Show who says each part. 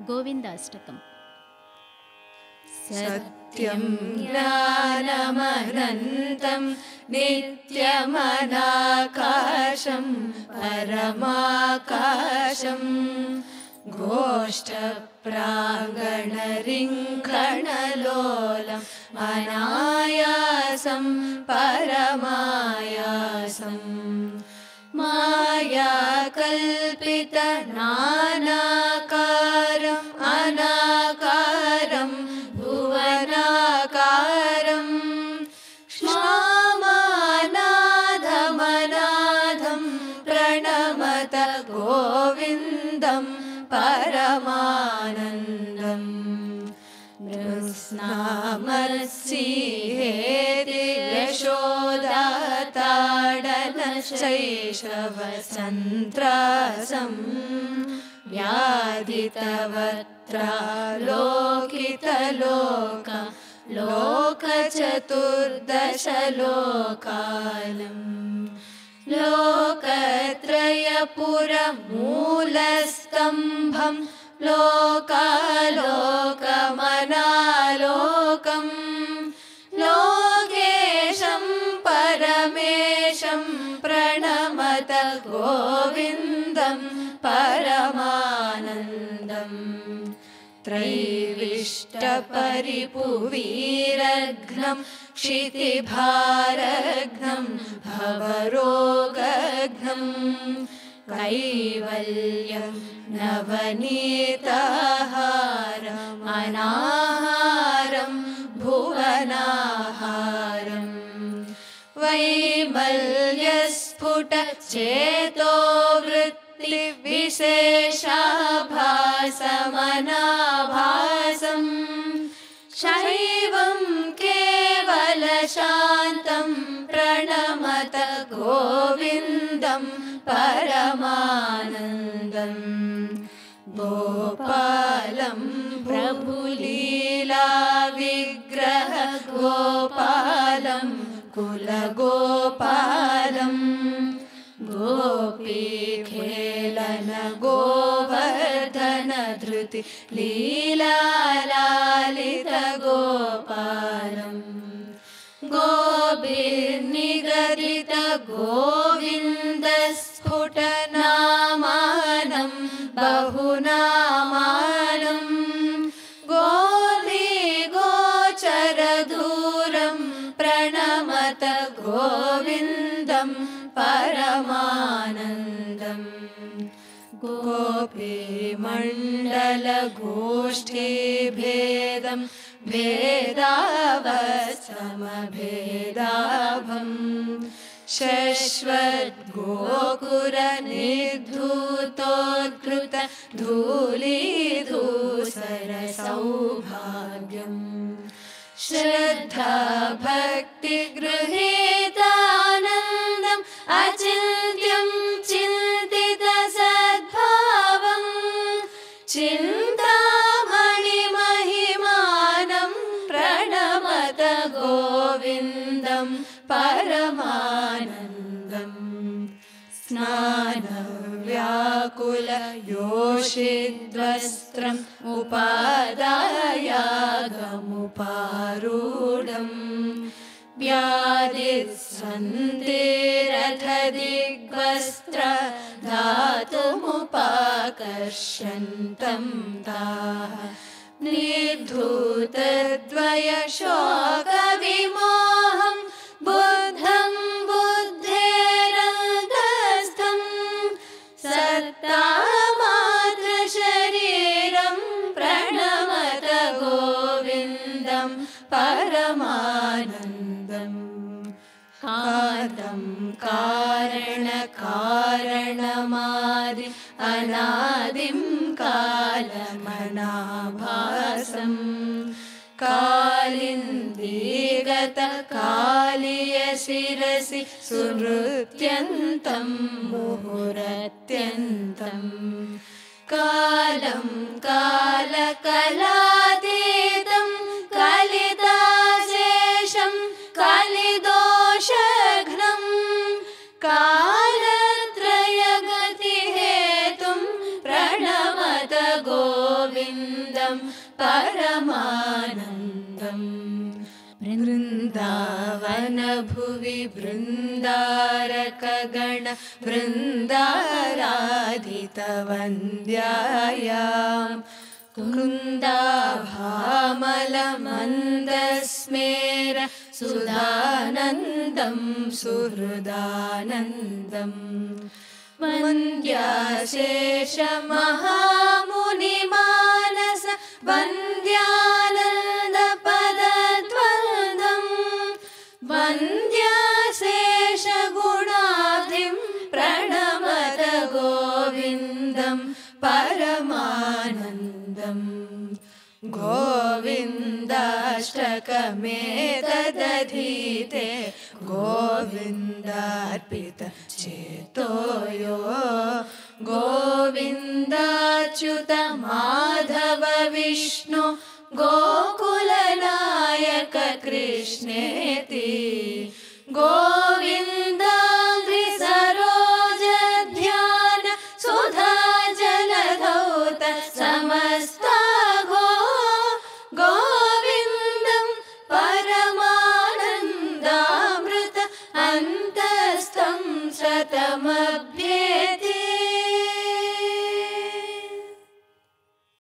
Speaker 1: गोविन्दाष्टकम्
Speaker 2: सत्यं ज्ञानमनन्तं नित्यमनाकाशं परमाकाशम् गोष्ठप्राङ्गणरिङ्खणलोलम् अनायासं परमायासम् माया प्रणमत गोविन्दं परमानन्दम् मृत्स्नामर्षिहेति यशोदाताडनशैशवसन्त्रासम् व्याधितवत्रालोकितलोक लोकचतुर्दशलोकालम् लोकत्रयपुरमूलस्तम्भम् लोकालोकमनालोकम् लोकेशं परमेशं प्रणमत गोविन्दं परमानन्दम् त्रैविष्टपरिपुवीरघ्नं क्षितिभारघ्नं भवरोगघ्नम् कैवल्यं नवनीताहारमनाहारं भुवनाहारम्। वैमल्यस्फुटचेतो वृत्तिविशेषाभासमनाभासम् शैवं केवलशान्तं प्रणमत गोविन्दं परमानन्दम्। गोपालं प्रभुलीलाविग्रह गोपालं कुलगोपालम् लीलालितगोपालम् गोभिर्निगदित गोविन्दस्फुटनामानं बहुनामानं। गोचरदूरं प्रणमत गोविन्दं परमानन्दम् गोपीमण्डलगोष्ठीभेदं भेदावसमभेदाभम् शश्वद्गोकुरनिर्धूतोद्कृत धूलीधूसरसौभाग्यम् श्रद्धा भक्तिगृहीतानन्दम् गोविन्दं परमानन्दम् स्नानव्याकुलयोषिद्वस्त्रम् उपादायागमुपारूढम् व्याधिसन्तिरथदिग्वस्त्र धातुमुपाकर्षन्तं ताः निर्धूतद्वयशोकविमोहं बुद्धं बुद्धेरङ्गस्थम् सत्तामात्रशरीरं प्रणमत गोविन्दं परमानन्दम् कान्तं कारणकारणमादि अनादिं कालमनाभासम्। कालिन्दीगतकालीयशिरसि सुनृत्यन्तं मुहुरत्यन्तम् कालं कालकलातीतं वृन्दावनभुवि बृन्दारकगण वृन्दाराधितवन्द्यायाम्। कुन्दाभामलमन्दस्मेर सुधानन्दं सुहृदानन्दम्। वन्द्याशेषमहामुनिमानस वन्द्यानन्दपदद्वन्द्वम् परमानन्दम् गोविन्दाष्टकमेतदधीते गोविन्दार्पित चेतो यो। गोकुलनायक कृष्णेति